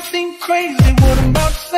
think crazy what I'm about to say.